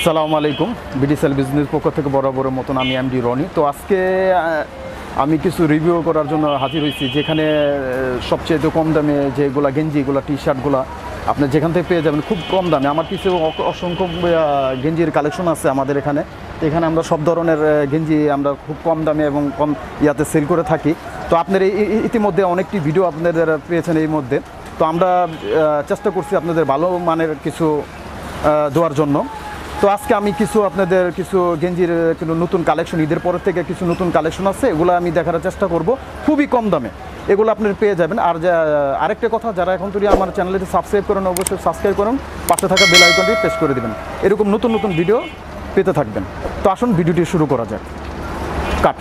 আসসালামু আলাইকুম। বিডিসেল বিজনেস পক্ষ থেকে বরাবরের মতন আমি এমডি রনি। তো আজকে আমি কিছু রিভিউ করার জন্য হাজির হয়েছি, যেখানে সবচেয়ে কম দামে যেগুলা গেঞ্জি, এগুলো টি শার্টগুলো আপনি যেখান থেকে পেয়ে যাবেন, খুব কম দামে। আমার কিছু অসংখ্য গেঞ্জির কালেকশন আছে আমাদের এখানে। এখানে আমরা সব ধরনের গেঞ্জি আমরা খুব কম দামে এবং কম ইয়াতে সেল করে থাকি। তো আপনার ইতিমধ্যে অনেকটি ভিডিও আপনাদের পেয়েছেন এই মধ্যে। তো আমরা চেষ্টা করছি আপনাদের ভালো মানের কিছু দেওয়ার জন্য। তো আজকে আমি কিছু আপনাদের কিছু গেঞ্জির নতুন কালেকশন ঈদের পরের থেকে কিছু নতুন কালেকশন আছে, এগুলো আমি দেখার চেষ্টা করব। খুবই কম দামে। এগুলো আপনি পেয়ে যাবেন। আর আরেকটা কথা, যারা এখন তুই আমার চ্যানেলটি সাবস্ক্রাইব করেন, অবশ্যই সাবস্ক্রাইব করুন। পাশে থাকা বেল আইকনটি প্রেস করে দেবেন। এরকম নতুন নতুন ভিডিও পেতে থাকবেন। তো আসুন ভিডিওটি শুরু করা যাক। কাট।